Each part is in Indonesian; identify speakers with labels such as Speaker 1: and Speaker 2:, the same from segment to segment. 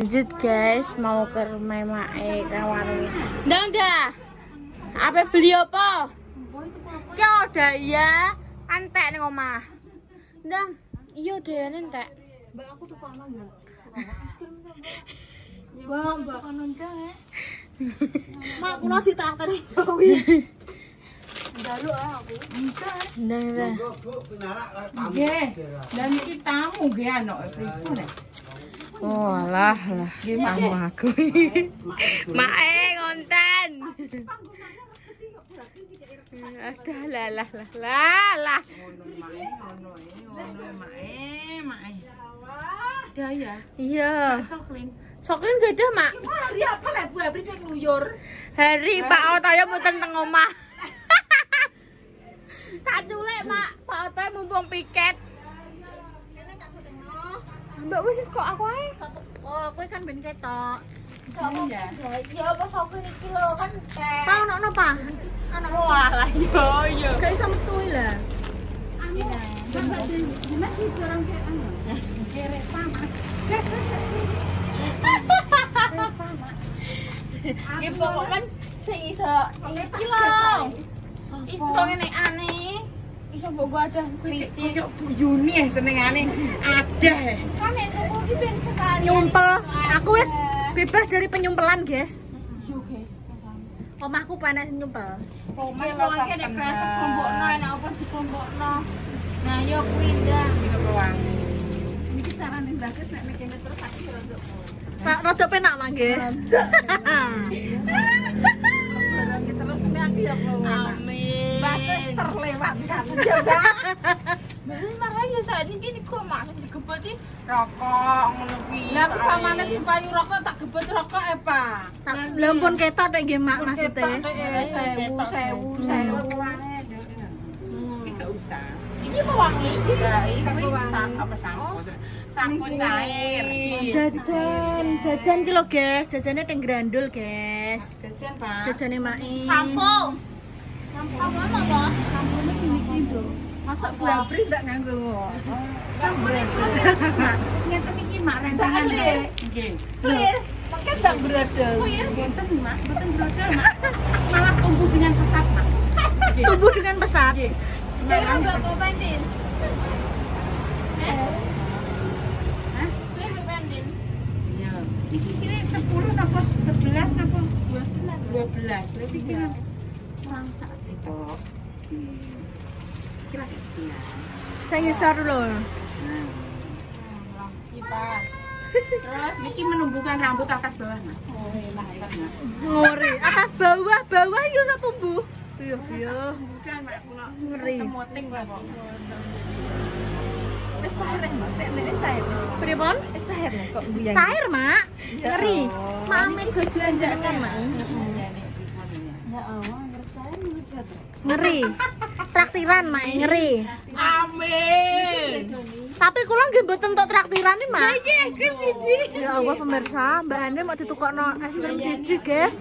Speaker 1: Lanjut guys, mau ke rumah Mae kawan Ndak ndak. Apa beli apa? Ki ada ya, antek ning omah. Ndang, iya dhewe entek.
Speaker 2: Mbak aku tuh panon mbak. Es krim enggak, mbak? Mbak, panon enggak ya? Mak, ditraktir ah aku.
Speaker 1: Ndang ndang.
Speaker 3: Nggih. Dan iki tamu nggih anak pripun.
Speaker 1: Oh alah lah, tamu aku. Mae konten. Aduh lah lah lah lah lah.
Speaker 3: Mae, mae. Daya.
Speaker 1: Iya.
Speaker 3: Soklin.
Speaker 1: Sokin gede mak.
Speaker 3: Hari apa lek Bu Abri kayak ngluyur.
Speaker 1: Hari Pak Otoyo muten teng omah. Tak culek mak, Pak Otoyo mumpung piket. Mbak wis kok aku ae.
Speaker 2: Oh, aku kan ben ketok.
Speaker 3: Iya.
Speaker 1: Ya apa Sokin iki lho kan.
Speaker 2: Pa ono no, Pa? Ono.
Speaker 1: Walah yo yo.
Speaker 2: Gak iso metu lah.
Speaker 1: Iki pokoknya sing iso iki lho. Iso ngene aneh. Iso bogo ada klicik.
Speaker 3: Kok Bu Yuni ya senengane ada.
Speaker 1: Kan nek tuku iki ben sekali.
Speaker 2: Nyumpel. Aku wis bebas dari penyumpelan, guys.
Speaker 1: Yo guys.
Speaker 2: Omahku panas nyumpel.
Speaker 1: Komen kok iki nek kerasa kelompokno enak apa dikelompokno. Nah, yo kuwi ndang.
Speaker 3: Iki bagus nek mikirnya terus aku rada
Speaker 2: Ra- Rada penak
Speaker 3: barangnya terus ini aku ya basis terlewatkan
Speaker 1: Bener makanya saat ini kok maksud digebeti rokok ngono kuwi.
Speaker 3: Lah aku pamane dipayu rokok tak gebet rokok e, Pak.
Speaker 2: Tak- Lampun ketok nek nggih Mak
Speaker 3: sewu sewu sewu. Enggak usah.
Speaker 1: Ini pewangi.
Speaker 3: Nah, ini tapi apa sampo? Sampo cair.
Speaker 2: Jajan, jajan ki lho, guys. Jajane teng grandul, guys.
Speaker 3: Jajan, Pak.
Speaker 2: Jajane Mai.
Speaker 1: Sampo. Sampo apa?
Speaker 3: Sampone gini lho. Masa Bu Abri ndak nganggo? Sampone ngeten iki mak rentangane. Nggih.
Speaker 1: Clear. Pakai dak bradel.
Speaker 3: Ngeten Mak, mboten brodol, Mak. Malah tumbuh dengan pesat, Mak.
Speaker 2: Tumbuh dengan pesat.
Speaker 3: Nggih.
Speaker 1: Clear? Clear berapa pendin?
Speaker 3: Iya. Iki sini 10 napa 11 napa 12. Berarti kira kurang sak juta. Kira 11.
Speaker 2: Saya ngisor lho.
Speaker 3: Nah, terus niki menumbuhkan rambut atas bawah, Mas.
Speaker 1: Oh, enak ya.
Speaker 3: Nah,
Speaker 2: Ngori. Atas bawah, bawah yo iso tumbuh. Iya, iya.
Speaker 3: bukan Mak kula.
Speaker 2: Ngeri.
Speaker 3: Semoting kok. Wis cair. Sik nek cair.
Speaker 2: Pripun?
Speaker 3: Wis cair kok.
Speaker 2: Cair, Mak. Ngeri. Mak amin jenengan, Mak.
Speaker 3: Ya Allah,
Speaker 2: Ngeri. Traktiran, Mak, ngeri.
Speaker 1: Amin.
Speaker 2: Tapi kula nggih mboten tok traktiran nih, Mak.
Speaker 1: Krim siji.
Speaker 2: Ya Allah pemirsa, Mbak Ane mau ditukokno es krim siji, guys.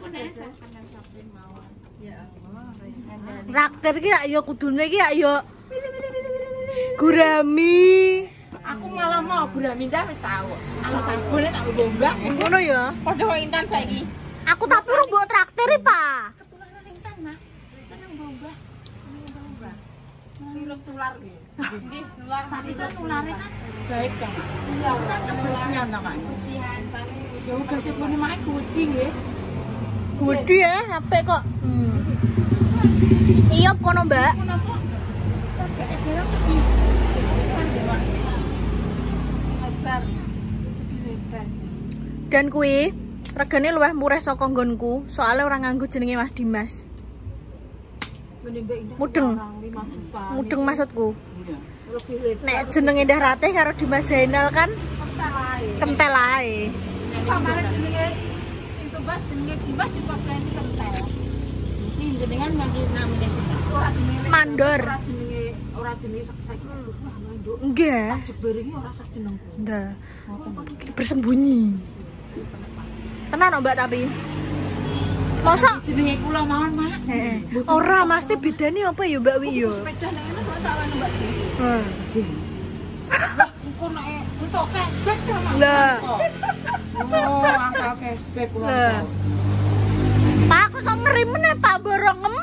Speaker 2: Traktir ki ya yo kudune ki ya yo gurami.
Speaker 3: Aku malah mau gurami ndak wis tahu. Aku sabune tak gombak.
Speaker 2: Ngono ya.
Speaker 1: Padha kok intan saiki.
Speaker 2: Aku tapi mbok traktir, Pak.
Speaker 3: Virus tular gitu.
Speaker 1: Nggih, luar
Speaker 3: Tapi terus tulare kan baik kan. Iya, kan kebersihan ta, Mak.
Speaker 1: bersihan paling
Speaker 3: Ya uga sepune mak gudi nggih.
Speaker 2: Gede ya, apik kok. Hmm. Iya kono, Mbak. Dan kuwi regane luwih murah saka nggonku, soalnya orang nganggo jenenge Mas Dimas. Mudeng. Mudeng maksudku.
Speaker 3: Lebih lebar.
Speaker 2: Nek jenenge Indah Ratih karo Dimas Zainal kan kentel ae.
Speaker 1: Kemarin jenenge sing tebas jenenge Dimas lain kentel.
Speaker 3: Iki jenengan nganti namine sisa. Ora jenenge
Speaker 2: Mandor.
Speaker 3: ora jenenge ora jenenge saiki mandor.
Speaker 2: Enggak.
Speaker 3: Jebar iki ora sak jenengku.
Speaker 2: Nggak. Bersembunyi. Tenan kok, Mbak tapi. Masa
Speaker 3: Jenenge kula mawon, Mak.
Speaker 2: Heeh. Ora mesti bedane apa ya Mbak Wi yo?
Speaker 3: Sepeda nang ngene kok tak anu, Mbak.
Speaker 2: Hmm.
Speaker 3: Iku nek untuk cashback sama.
Speaker 2: Lah.
Speaker 3: Oh, asal cashback kula.
Speaker 2: Pak aku kok ngeri meneh Pak borongem.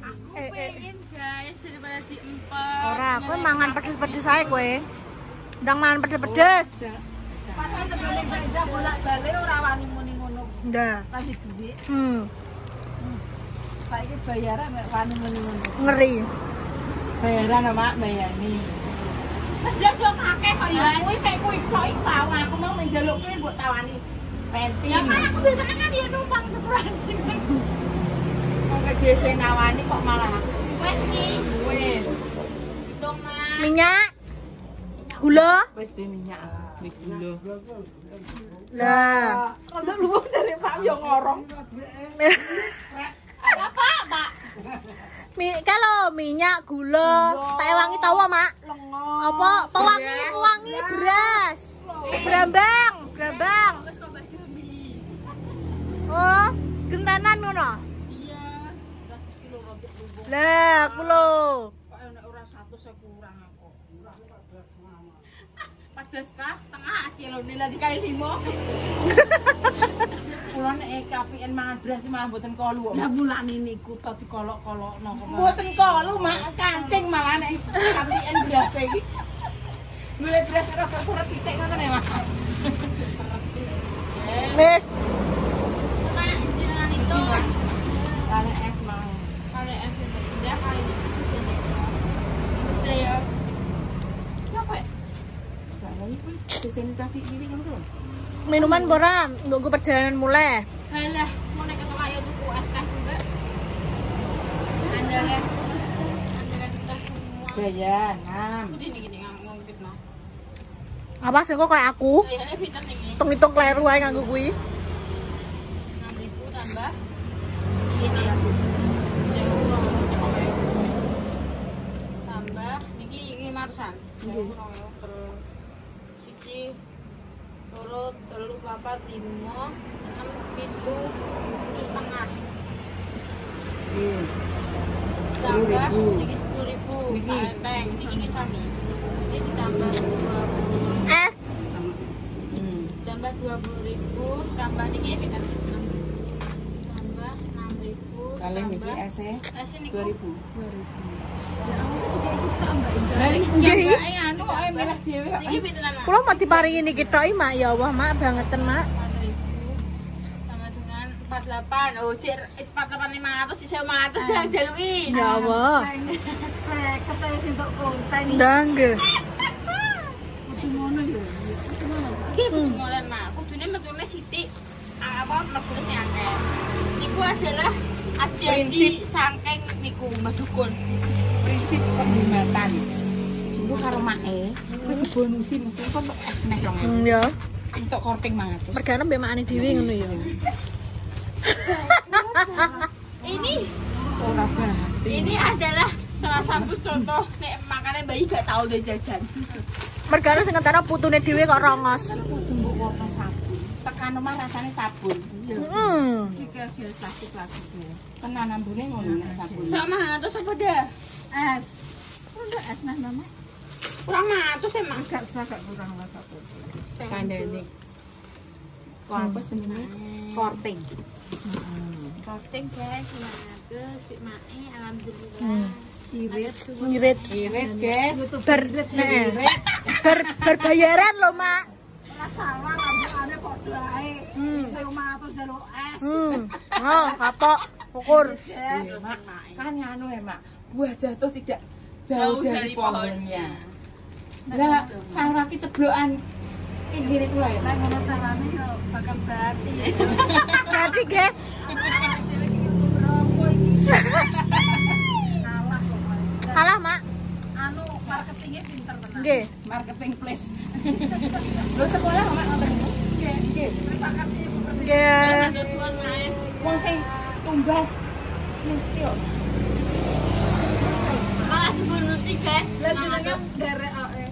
Speaker 1: Aku pengen guys daripada diempet.
Speaker 2: Ora, kowe mangan pedes-pedes ae kowe. Ndang mangan pedes-pedes.
Speaker 3: Padahal terbalik-balik bolak-balik ora wani Kasih duit.
Speaker 2: Hmm,
Speaker 3: Saiki bayaran mek wani muni ngono.
Speaker 2: ngeri.
Speaker 3: Bayaran mak bayani.
Speaker 1: Kok ya.
Speaker 3: Kuwi kayak kuwi kok iki mau aku mau menjaluk kuwi mbok tawani. Penti.
Speaker 1: Ya kan aku biasanya kan dia numpang
Speaker 3: nawani kok malah aku.
Speaker 1: Wes.
Speaker 2: Minyak. Gula.
Speaker 3: Di minyak di gula.
Speaker 2: Lah.
Speaker 3: Kalau lu cari Pak yo ngorong.
Speaker 1: Ada apa, Pak?
Speaker 2: Mi kalau minyak, gula, tak wangi tawa, Mak. Apa pewangi pewangi beras. Brambang, brambang. Oh, gentenan ngono.
Speaker 1: Iya.
Speaker 2: Lah, aku lho.
Speaker 3: Kok nek ora 100 kurang aku.
Speaker 1: 14 kah? Setengah kilo nih lah dikali limo.
Speaker 3: Kula nek KPN mangan beras malah mboten kolu. Lah bulan ini ku to dikolok-kolokno kok.
Speaker 1: Buatan kolu, mak kancing malah nek KPN beras iki.
Speaker 3: Mulai beras rasa surat titik ngoten ya, Mas.
Speaker 2: Wis,
Speaker 3: Desensiasi diri kan tuh.
Speaker 2: minuman bora, nunggu perjalanan mulai.
Speaker 1: Halah, mau naik toko ayo tuku es teh juga. Andalan. Andalan kita semua.
Speaker 3: Bayan, ngam.
Speaker 1: Udah nih gini ngomong gitu mah.
Speaker 2: Apa sih kok kayak aku?
Speaker 1: Pinter nih.
Speaker 2: Hitung-hitung kleru ae nganggo kuwi.
Speaker 1: 6000 tambah ini tambah niki lima ratusan terus siji loro telu papat lima enam pitu tujuh setengah. Tambah niki sepuluh ribu.
Speaker 3: Niki
Speaker 1: niki sami. Ini ditambah dua
Speaker 2: Eh,
Speaker 1: tambah dua puluh ribu tambah enam
Speaker 3: Kali niki
Speaker 1: nih
Speaker 3: 2000.
Speaker 1: Dari
Speaker 2: Nggih.
Speaker 3: Ae anu merah dhewe.
Speaker 2: Kula mau diparingi niki tok i, Mak. Ya Allah, Mak, bangeten, Mak.
Speaker 1: sama dengan 48. Oh, cek 48 500 sisa 500 yang jaluin.
Speaker 2: Ya Allah.
Speaker 3: Saya ketemu tok konten. Kudu ngono
Speaker 1: kudu ngolen mak. Kudune metune sithik ah, apa mlebune akeh. Iku adalah aji-aji saking niku Mbah Dukun.
Speaker 3: Prinsip penghematan. Iku karo mae, kuwi dibonusi mesti kok untuk es nek dong.
Speaker 2: Hmm, ya.
Speaker 3: Untuk korting mangat.
Speaker 2: Mergane mbek makane dhewe ngono ya.
Speaker 1: Ini
Speaker 3: Ora bahas.
Speaker 1: ini adalah salah satu contoh nek makane bayi gak tau deh jajan.
Speaker 2: Mergane sing ngentara putune dhewe kok rongos.
Speaker 3: Kudu mbok warna sabun. Tekan omah rasane sabun.
Speaker 2: Hmm.
Speaker 3: Iki kira plastik plastik. Tenan ambune ngono nek sabun.
Speaker 1: Apa dah?
Speaker 3: Es. Udah es nah mama.
Speaker 1: Kurang matus emang.
Speaker 3: Gak sah gak kurang lah sabun. Kandani. Kok apa senenge korting.
Speaker 1: Korting guys, matus, Mae, alhamdulillah.
Speaker 2: Hmm.
Speaker 3: Irit.
Speaker 2: Ngirit.
Speaker 3: Irit, guys.
Speaker 2: Ber, nek. ber, berbayaran loh, Mak.
Speaker 3: Masalah kandangane padha ae.
Speaker 2: Hmm.
Speaker 3: Sing jaluk es.
Speaker 2: Hmm. Oh, kapok. Ukur.
Speaker 3: Yes. Mak, kan anu ya, Mak. Buah jatuh tidak
Speaker 1: Jauh
Speaker 3: jauh,
Speaker 1: dari
Speaker 3: dari, pohonnya. Lah, sang laki ceblokan iki ngirit kula ya. Lah ngono carane yo bakal bati.
Speaker 2: Berarti, guys.
Speaker 3: Kalah kok. Mak. Anu marketingnya pinter tenan.
Speaker 2: Nggih.
Speaker 3: Marketing place. Lo sekolah Mak ngoten? Nggih. Wong sing tumbas mesti yo.
Speaker 1: Malah dibonusi guys.
Speaker 3: Lah
Speaker 1: ratus.
Speaker 3: derek ae.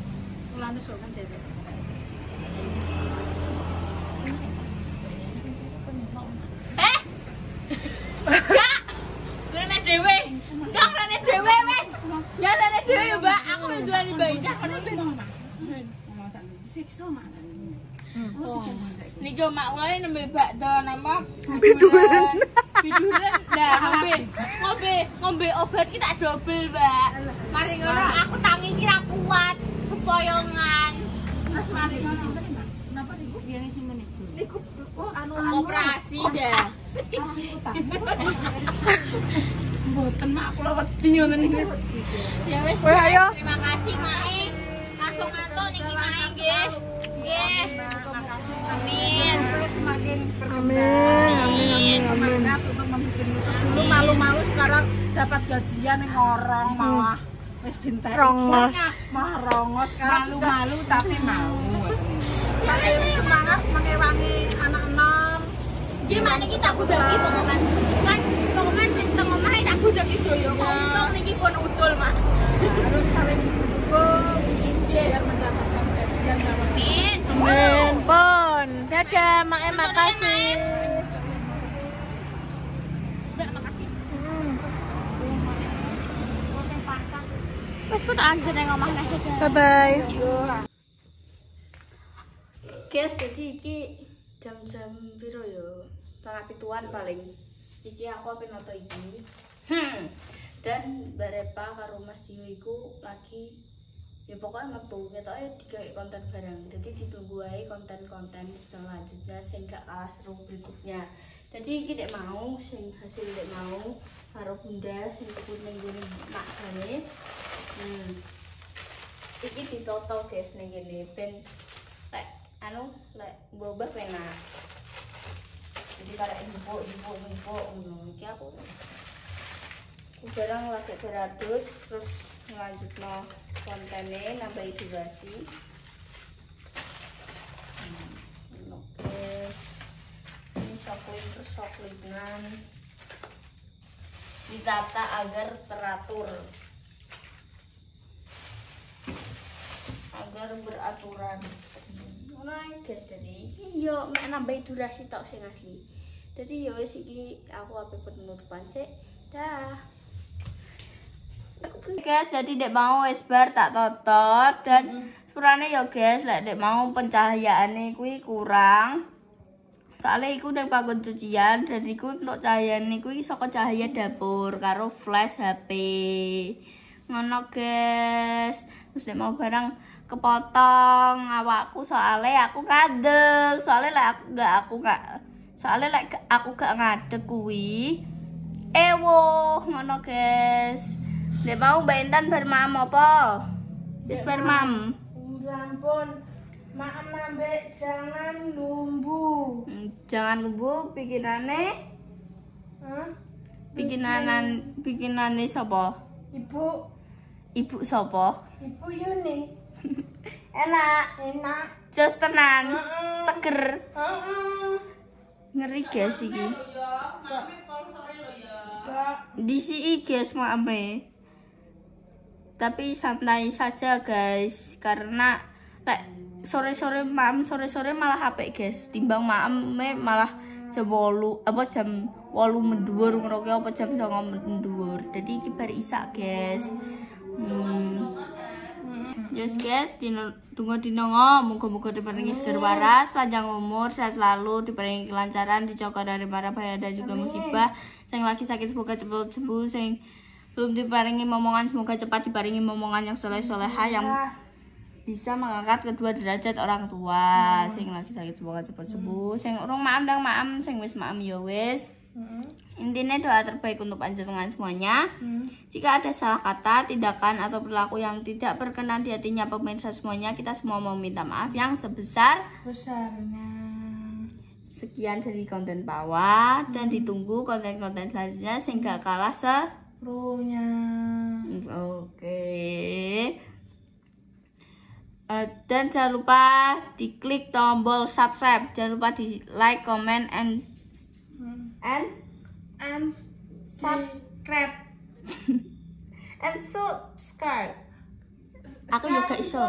Speaker 3: Mulane kan.
Speaker 1: Eh? Enggak. Rene dhewe. Enggak rene dhewe wis. Ya rene dhewe, Mbak. Aku wis duweni Mbak Indah. Kan Niki mak kula ini nembe bakdo nama biduran. Biduran dah ngombe ngombe ngombe obat kita double, Mbak. Mari ngono aku tangi kira kuat kepoyongan.
Speaker 3: terus mari ngono kenapa niku biar simpen itu niku oh anu
Speaker 1: Operasi dah.
Speaker 3: mboten mak kula wedi ngoten
Speaker 1: Ya wis. Terima kasih, Mae. Langsung mantuk niki Mae nggih. Nggih. Amin.
Speaker 3: terus semakin
Speaker 2: Amin, amin, amin, amin.
Speaker 3: dulu malu-malu sekarang dapat gajian yang ngorong malah wis dintek
Speaker 2: Rongos.
Speaker 3: mah rongos malu-malu tapi mau makin semangat mengewangi anak enam
Speaker 1: Gimana kita gudagi pokoknya kan pokoknya sing teng omahe tak gudagi doyo kok untung niki pun ucul mah
Speaker 3: harus saling mendukung biar mendapatkan gajian yang
Speaker 1: Amin
Speaker 2: Amin, pun. Dadah, Mak Em, makasih.
Speaker 1: Udah, makasih Wes kok tak anjir nang omah neh
Speaker 2: Bye bye.
Speaker 4: Guys, jadi iki jam-jam piro yo? Setengah pituan paling. Iki aku apa noto iki. Hmm. Dan Mbak Repa karo Mas Dio iku lagi ya pokoknya metu ketoke digawe konten bareng. Jadi ditunggu ae konten-konten selanjutnya sing gak kalah seru berikutnya. Jadi dek mau sing hasil dek mau karo Bunda sing kebun ning gone Mak Ganes. Hmm. Iki ditoto guys ning kene ben lek anu lek penak jadi kalau ibu ibu ibu ngono iki aku barang lagi beratus terus lanjut no kontennya nambahi durasi. Hmm, ini sokling persoklingan ditata agar teratur. Agar beraturan. Mulai guys. Jadi yo mek nambahi durasi tok sing asli. Jadi yo wis iki aku ape penutupan sih dah guys jadi dek mau wis bar tak totot dan sepurane yo guys lek dek mau pencahayaane kuwi kurang. Soalnya iku udah panggon cucian dan iku untuk cahayane kuwi saka cahaya dapur karo flash HP ngono guys. Terus dek mau barang kepotong awakku soalnya aku kadek soalnya lah aku gak aku gak soalnya lah aku gak ngadek kuwi ewo ngono guys dek mau Mbak Intan bermam apa? Wis bermam
Speaker 2: Ampun, maaf ambek jangan lumbu.
Speaker 4: Hmm, jangan lupa bikinane
Speaker 2: Hah?
Speaker 4: bikinan bikinane sapa?
Speaker 2: Ibu,
Speaker 4: ibu sapa?
Speaker 2: Ibu Yuni.
Speaker 4: enak
Speaker 2: Enak.
Speaker 4: jos tenan seger.
Speaker 2: Heeh.
Speaker 4: ngeri guys iki. Di sini guys maame tapi santai saja guys. Karena lek sore-sore mam sore-sore malah HP guys. Timbang maame malah jam 8 apa jam 8 mendur ngono ki apa jam 9 mendur jadi iki bar isak guys. Hmm. Yes guys, dino tunggu dinongo, muga-muga diparingi seger waras, panjang umur, sehat selalu, diparingi kelancaran, dijaga dari mara bahaya dan juga musibah. Sing lagi sakit semoga cepat sembuh, sing belum diparingi momongan semoga cepat diparingi momongan yang soleh-soleha yang bisa mengangkat kedua derajat orang tua. Sing lagi sakit semoga cepat sembuh, sing urung maam dang maam, sing wis maam ya wis. Intinya doa terbaik untuk panjenengan semuanya. Jika ada salah kata, tindakan atau perilaku yang tidak berkenan di hatinya pemirsa semuanya, kita semua mau minta maaf yang sebesar
Speaker 2: Besarnya.
Speaker 4: sekian dari konten bawah dan ditunggu konten-konten selanjutnya sehingga kalah se
Speaker 2: Runya.
Speaker 4: Oke. Eh, dan jangan lupa diklik tombol subscribe. Jangan lupa di like, comment, and and
Speaker 2: And
Speaker 4: subscribe. and subscribe. Aku juga iso.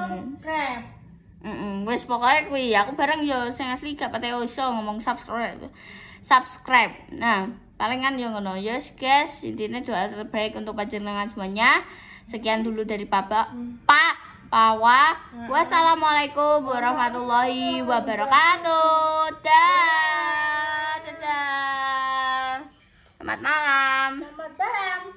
Speaker 4: Mm wes pokoknya kuwi aku bareng yo sing asli gak pate iso ngomong subscribe. Subscribe. Nah, palingan yang ngono. Yes guys intinya doa terbaik untuk panjenengan semuanya. Sekian dulu dari papa pak pawa. Wassalamualaikum warahmatullahi wabarakatuh. Dah dadah. Selamat malam.
Speaker 2: Selamat malam